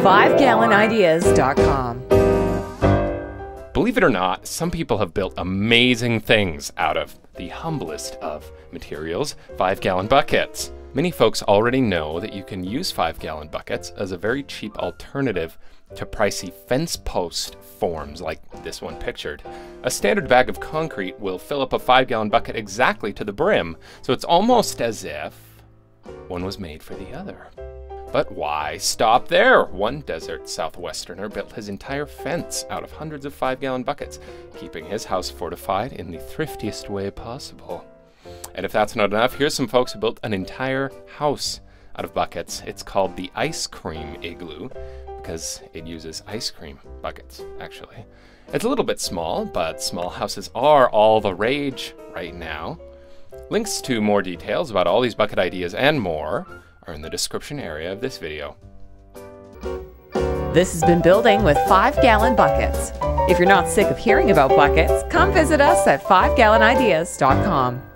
5gallonideas.com. Believe it or not, some people have built amazing things out of the humblest of materials 5 gallon buckets. Many folks already know that you can use 5 gallon buckets as a very cheap alternative to pricey fence post forms like this one pictured. A standard bag of concrete will fill up a 5 gallon bucket exactly to the brim, so it's almost as if one was made for the other. But why stop there? One desert southwesterner built his entire fence out of hundreds of 5 gallon buckets, keeping his house fortified in the thriftiest way possible. And if that's not enough, here's some folks who built an entire house out of buckets. It's called the Ice Cream Igloo because it uses ice cream buckets, actually. It's a little bit small, but small houses are all the rage right now. Links to more details about all these bucket ideas and more are in the description area of this video. This has been Building with 5 Gallon Buckets. If you're not sick of hearing about buckets, come visit us at 5gallonideas.com.